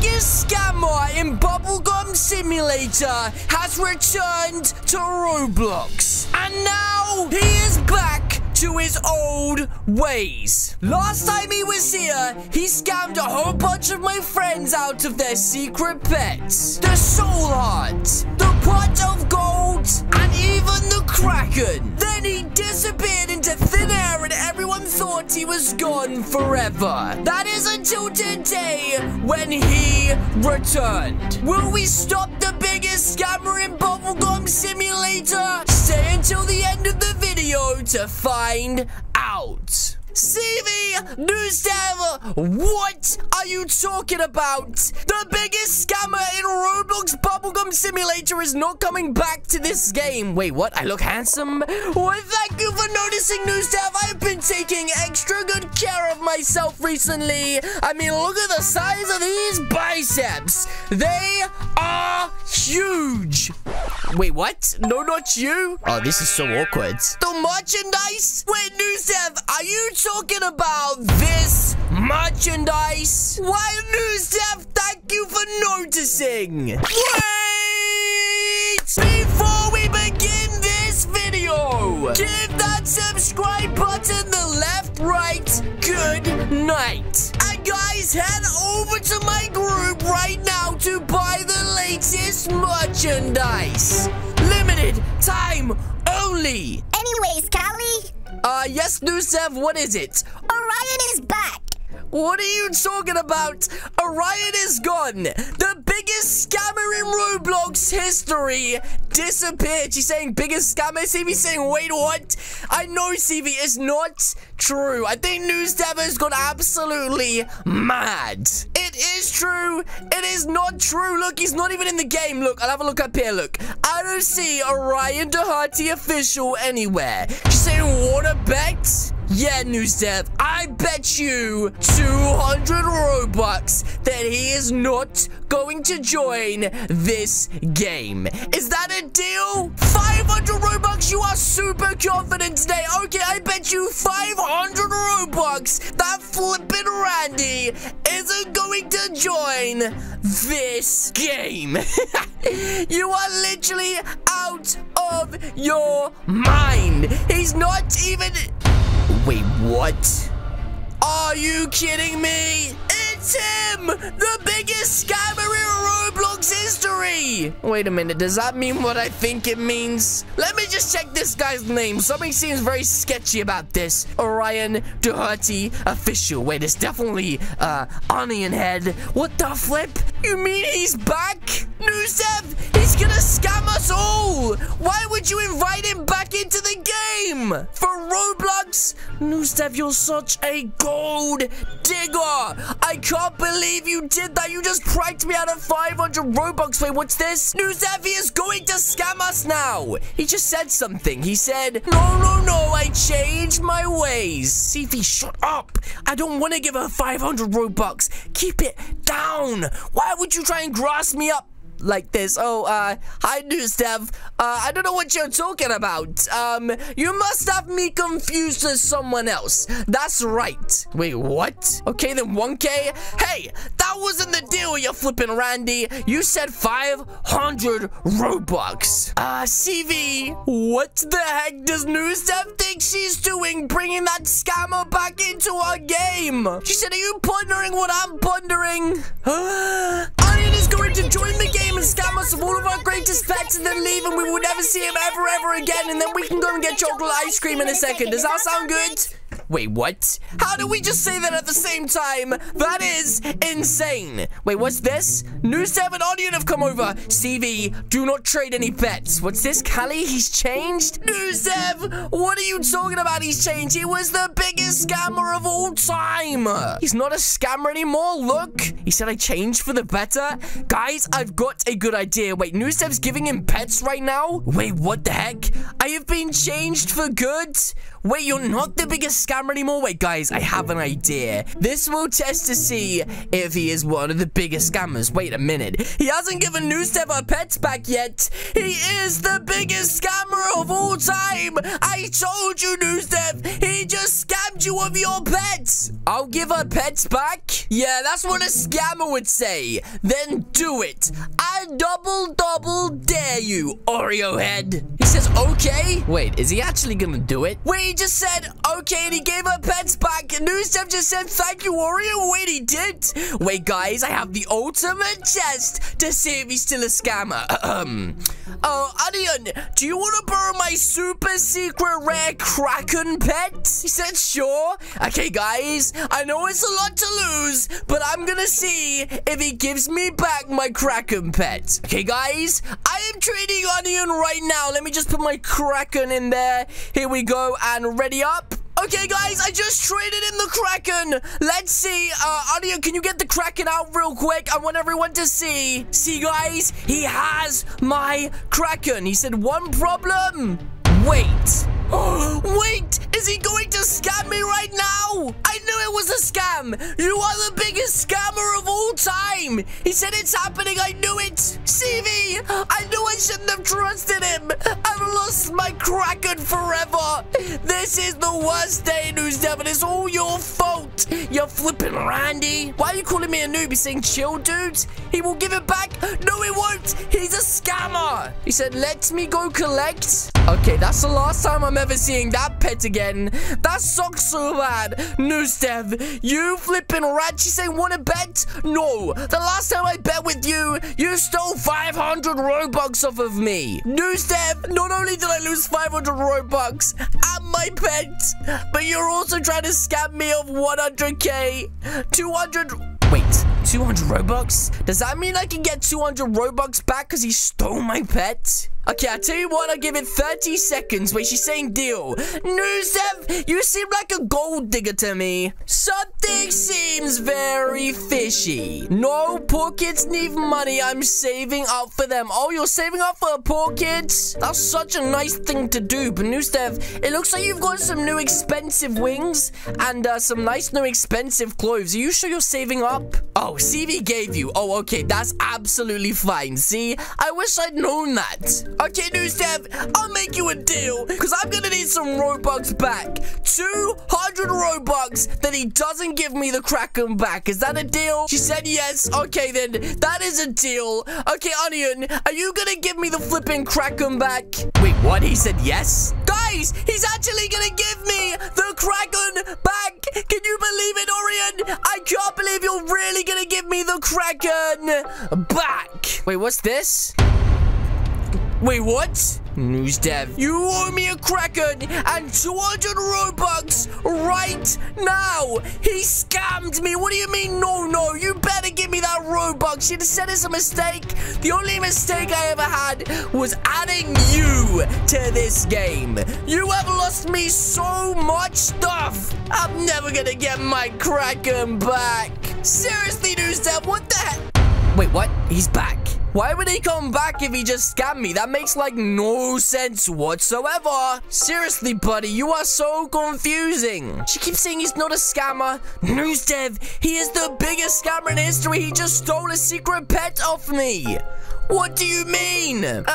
biggest scammer in Bubblegum Simulator has returned to Roblox. And now he is back to his old ways. Last time he was here, he scammed a whole bunch of my friends out of their secret pets. The soul heart, the pot of gold, and even the kraken. Then he disappeared into thought he was gone forever. That is until today when he returned. Will we stop the biggest scammer in Bubblegum Simulator? Stay until the end of the video to find out. CV News Dev, what are you talking about? The biggest scammer in Roblox Bubblegum Simulator is not coming back to this game. Wait, what? I look handsome? Well, thank you for noticing, News Dev. I've been taking extra good care of myself recently. I mean, look at the size of these biceps. They are huge. Wait, what? No, not you. Oh, this is so awkward. The merchandise? Wait, News Dev, are you talking about this merchandise? Why, News Dev, thank you for noticing. Wait! Before we begin this video, give that subscribe button the left, right, good night. And guys, head over to my group right now to buy the latest merchandise. Limited time only. Uh, yes, Nusev, what is it? Orion is back. What are you talking about? Orion is gone. The biggest scammer in Roblox history disappeared. She's saying biggest scammer. CV saying, wait, what? I know CV is not true. I think News Dev gone absolutely mad. Is true. It is not true. Look, he's not even in the game. Look, I'll have a look up here. Look, I don't see Orion Doherty official anywhere. Saying, what a bet? Yeah, News Dev, I bet you 200 Robux that he is not going to join this game. Is that a deal? 500 Robux, you are super confident today. Okay, I bet you 500 Robux that flippin' Randy join this game. you are literally out of your mind. He's not even... Wait, what? Are you kidding me? It's him! The biggest scammer in Roblox history! Wait a minute, does that mean what I think it means? Let me just check this guy's name. Something seems very sketchy about this. Orion Doherty official. Wait, it's definitely, uh, Onion Head. What the flip? You mean he's back? Nusev, he's gonna scam us all! Why would you invite him back into the game? For Roblox? Nusev, you're such a gold digger! I can't believe you did that! You just pranked me out of 500 Robux! Wait, what's this? Nusev, he is going to scam us now! He just said something. He said, No, no, no, I changed my ways. CV, shut up! I don't want to give her 500 Robux. Keep it down! Why would you try and grass me up? Like this. Oh, uh, hi, News Dev. Uh, I don't know what you're talking about. Um, you must have me confused with someone else. That's right. Wait, what? Okay, then 1K. Hey, that wasn't the deal, you flipping Randy. You said 500 Robux. Uh, CV, what the heck does new Dev think she's doing bringing that scammer back into our game? She said, are you pondering what I'm pondering? Going to join the game and scam us of all of our greatest pets and then leave and we will never see him ever, ever again. And then we can go and get chocolate ice cream in a second. Does that sound good? Wait, what? How did we just say that at the same time? That is insane. Wait, what's this? Dev and Onion have come over. CV, do not trade any bets. What's this, Callie? He's changed? News Dev, what are you talking about he's changed? He was the biggest scammer of all time. He's not a scammer anymore, look. He said I changed for the better. Guys, I've got a good idea. Wait, News Dev's giving him pets right now? Wait, what the heck? I have been changed for good? Wait, you're not the biggest scammer anymore? Wait, guys, I have an idea. This will test to see if he is one of the biggest scammers. Wait a minute. He hasn't given Newstep our pets back yet. He is the biggest scammer of all time. I told you, Newstep. He just scammed you of your pets. I'll give our pets back. Yeah, that's what a scammer would say. Then do it. I double, double dare you, Oreo head. He says, okay. Wait, is he actually gonna do it? Wait, he just said, okay, and he gave her pets back. And New Steph just said, thank you, Oreo. Wait, he did. Wait, guys, I have the ultimate test to see if he's still a scammer. Um. oh, Onion, do you want to borrow my super secret rare Kraken pet? He said, sure. Okay, guys, I know it's a lot to lose, but I'm gonna see if he gives me back my Kraken pet. Okay, guys, I am trading Onion right now. Let me just put my Kraken in there. Here we go, and ready up. Okay, guys, I just traded in the Kraken. Let's see. Uh, Onion, can you get the Kraken out real quick? I want everyone to see. See, guys, he has my Kraken. He said one problem. Wait. Wait, is he going to scam me right now? Was a scam. You are the biggest scammer of all time. He said it's happening. I knew it. CV, I knew I shouldn't have trusted him. I've lost my Kraken forever. This is the worst day, News Devil. It's all your fault. You're flipping Randy. Why are you calling me a noob? Saying chill, dudes. He will give it back. No, he won't. He's a scammer. He said, let me go collect. Okay, that's the last time I'm ever seeing that pet again. That sucks so bad. Newstev, you flipping rat. She saying, want to bet? No. The last time I bet with you, you stole 500 Robux off of me. Newstev, not only did I lose 500 Robux and my pet, but you're also trying to scam me of 100k, 200... Wait, 200 Robux? Does that mean I can get 200 Robux back because he stole my pet? Okay, I tell you what, I'll give it 30 seconds. Wait, she's saying deal. Nusev, you seem like a gold digger to me. Something seems very fishy. No, poor kids need money. I'm saving up for them. Oh, you're saving up for poor kids? That's such a nice thing to do. But Nustev, it looks like you've got some new expensive wings and uh, some nice new expensive clothes. Are you sure you're saving up? Oh, CV gave you. Oh, okay, that's absolutely fine. See, I wish I'd known that. Okay, News Dev, I'll make you a deal because I'm going to need some Robux back. 200 Robux that he doesn't give me the Kraken back. Is that a deal? She said yes. Okay, then that is a deal. Okay, Onion, are you going to give me the flipping Kraken back? Wait, what? He said yes? Guys, he's actually going to give me the Kraken back. Can you believe it, Orion? I can't believe you're really going to give me the Kraken back. Wait, what's this? Wait, what? News Dev, you owe me a Kraken and 200 Robux right now. He scammed me. What do you mean, no, no? You better give me that Robux. You said it's a mistake. The only mistake I ever had was adding you to this game. You have lost me so much stuff. I'm never gonna get my Kraken back. Seriously, News Dev, what the heck? Wait, what? He's back. Why would he come back if he just scammed me? That makes like no sense whatsoever. Seriously, buddy, you are so confusing. She keeps saying he's not a scammer. News Dev, he is the biggest scammer in history. He just stole a secret pet off me. What do you mean?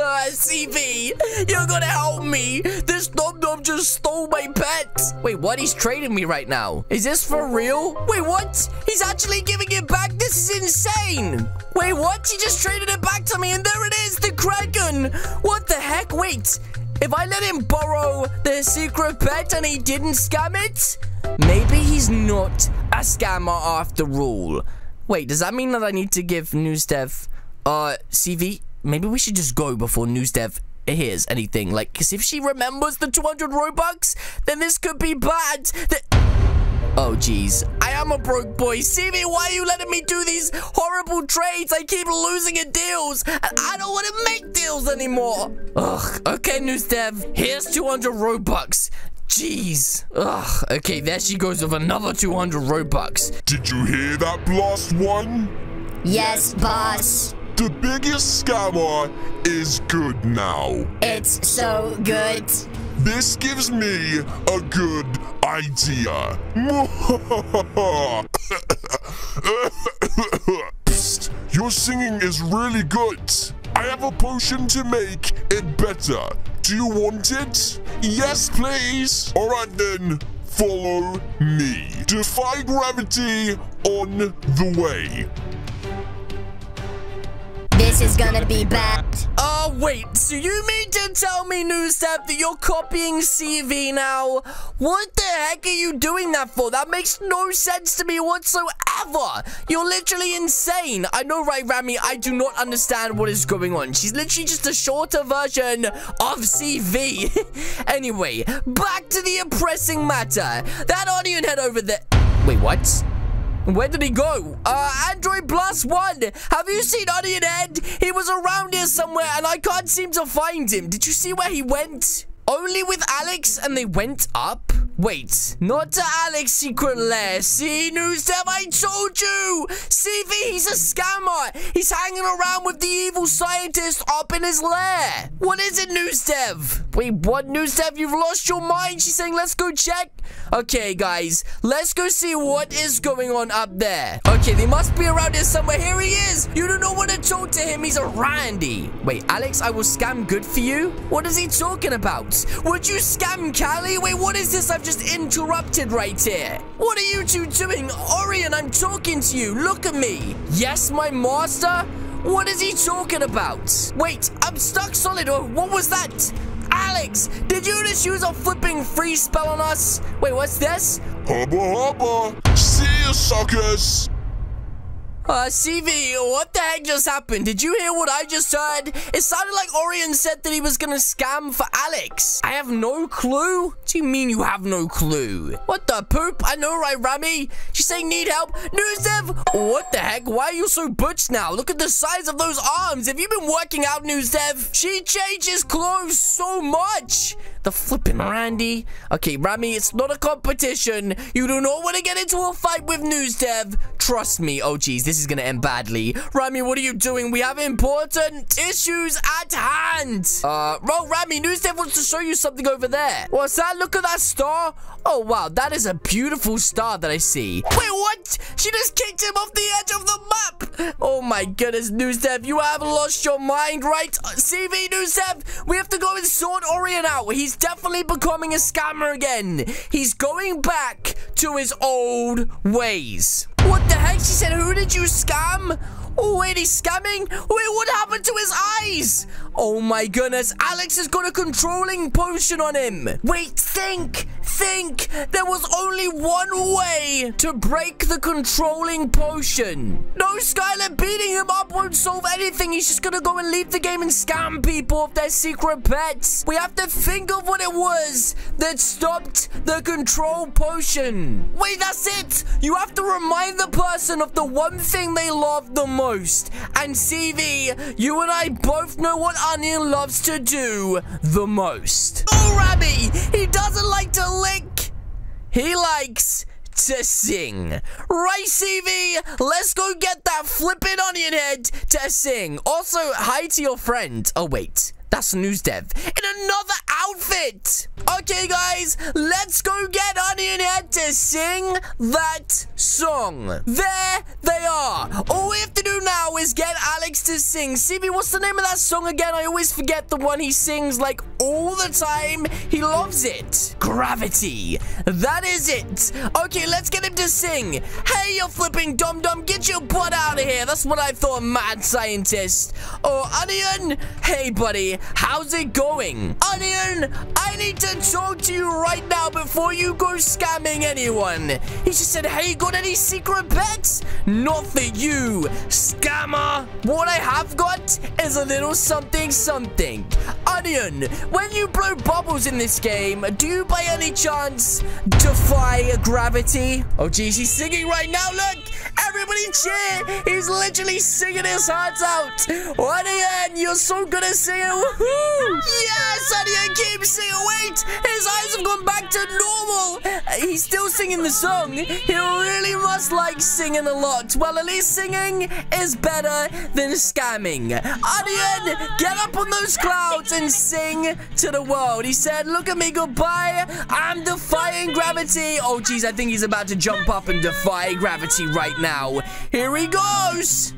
Uh, CV, you're gonna help me. This Nom just stole my pet. Wait, what? He's trading me right now. Is this for real? Wait, what? He's actually giving it back? This is insane. Wait, what? He just traded it back to me and there it is, the Kraken. What the heck? Wait, if I let him borrow the secret pet and he didn't scam it, maybe he's not a scammer after all. Wait, does that mean that I need to give NewsDev uh, CV, maybe we should just go before NewsDev hears anything. Like, because if she remembers the 200 Robux, then this could be bad. Oh, jeez. I am a broke boy. CV, why are you letting me do these horrible trades? I keep losing at deals. And I don't want to make deals anymore. Ugh. Okay, NewsDev. Here's 200 Robux. Jeez. Ugh. Okay, there she goes with another 200 Robux. Did you hear that blast one? Yes, boss. The biggest scammer is good now. It's so good. This gives me a good idea. Your singing is really good. I have a potion to make it better. Do you want it? Yes, please. All right then, follow me. Defy gravity on the way. This is gonna be bad. Uh, wait, so you mean to tell me, Newstep, that you're copying CV now? What the heck are you doing that for? That makes no sense to me whatsoever. You're literally insane. I know, right, Rami? I do not understand what is going on. She's literally just a shorter version of CV. anyway, back to the oppressing matter. That onion head over there. Wait, what? Where did he go? Uh, Android Plus One. Have you seen Onion Head? He was around here somewhere and I can't seem to find him. Did you see where he went? Only with Alex and they went up? Wait, not to Alex secret lair. See, news Newsdev, I told you. CV, he's a scammer. He's hanging around with the evil scientist up in his lair. What is it, Newsdev? Wait, what, Newsdev? You've lost your mind. She's saying, let's go check. Okay, guys, let's go see what is going on up there. Okay, they must be around here somewhere. Here he is. You don't know what to talk to him. He's a Randy. Wait, Alex, I will scam good for you? What is he talking about? Would you scam Callie? Wait, what is this? I've just interrupted right here. What are you two doing? Orion, I'm talking to you. Look at me. Yes, my master? What is he talking about? Wait, I'm stuck solid. What was that? Alex, did you just use a flipping free spell on us? Wait, what's this? Hubba hubba. See you, suckers. Uh, CV, what the heck just happened? Did you hear what I just heard? It sounded like Orion said that he was gonna scam for Alex. I have no clue? What do you mean you have no clue? What the poop? I know, right, Rami? She's saying need help. Newsdev, what the heck? Why are you so butch now? Look at the size of those arms. Have you been working out, Newsdev? She changes clothes so much. The flipping Randy. Okay, Rami, it's not a competition. You do not want to get into a fight with Newsdev. Trust me. Oh, geez, this is going to end badly. Rami, what are you doing? We have important issues at hand. Uh, well, Rami, Newsdev wants to show you something over there. What's that? Look at that star. Oh, wow, that is a beautiful star that I see. Wait, what? She just kicked him off the edge of the map. Oh, my goodness, Newsdev, you have lost your mind, right? Uh, CV, Newsdev, we have to and sort Orion out. He's definitely becoming a scammer again. He's going back to his old ways. What the heck? She said, who did you scam? Wait, he's scamming? Wait, what happened to his eyes? Oh my goodness, Alex has got a controlling potion on him. Wait, think, think. There was only one way to break the controlling potion. No, Skylar, beating him up won't solve anything. He's just gonna go and leave the game and scam people of their secret pets. We have to think of what it was that stopped the control potion. Wait, that's it. You have to remind the person of the one thing they love the most. And CV, you and I both know what Onion loves to do the most. Oh, Rabbi, he doesn't like to lick. He likes to sing. Right, CV? Let's go get that flippin' onion head to sing. Also, hi to your friend. Oh, wait. That's Newsdev in another outfit. Okay, guys, let's go get Onion Head to sing that song. There they are. All we have to do now is get Alex to sing. CV, what's the name of that song again? I always forget the one he sings like all the time. He loves it. Gravity. That is it. Okay, let's get him to sing. Hey, you flipping dum-dum, get your butt out of here. That's what I thought, mad scientist. Oh, Onion. Hey, buddy. How's it going? Onion, I need to talk to you right now before you go scamming anyone. He just said, hey, got any secret pets? Not for you, scammer. What I have got is a little something something. Onion, when you blow bubbles in this game, do you by any chance defy gravity? Oh, geez, he's singing right now, look. Everybody cheer. He's literally singing his heart out. Onion, you're so good at singing. Woohoo! Yes, Onion, keep singing. Wait, his eyes have gone back to normal. He's still singing the song. He really must like singing a lot. Well, at least singing is better than scamming. Onion, get up on those clouds and sing to the world. He said, look at me, goodbye. I'm defying gravity. Oh, geez, I think he's about to jump up and defy gravity right now. Here he goes.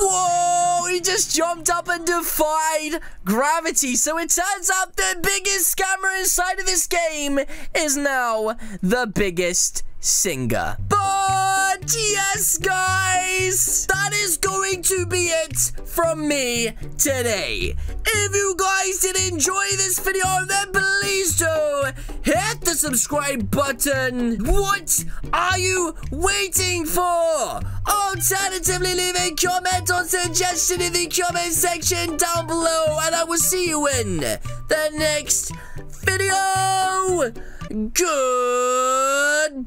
Whoa, he just jumped up and defied gravity. So it turns out the biggest scammer inside of this game is now the biggest singer. But yes, guys, that is going to be it from me today. If you guys did enjoy this video, then please do hit the subscribe button. What are you waiting for? Alternatively, leave a comment or suggestion in the comment section down below, and I will see you in the next video. Good.